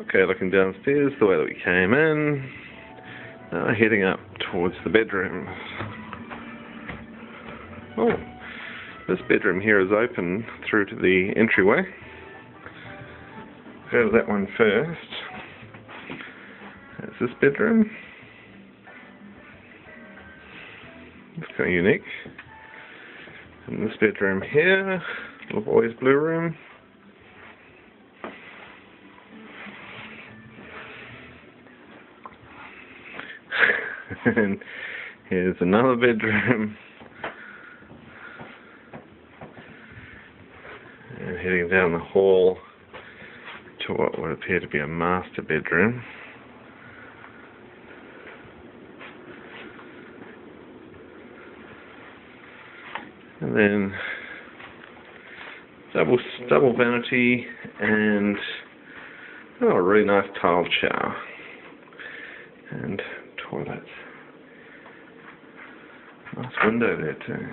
Okay, looking downstairs the way that we came in. Now heading up towards the bedrooms. Oh, this bedroom here is open through to the entryway. Go to that one first. That's this bedroom. It's kind of unique. And this bedroom here, little boy's blue room. and here's another bedroom. And heading down the hall to what would appear to be a master bedroom. And then double double vanity and oh, a really nice tiled shower and toilet. Nice window there too.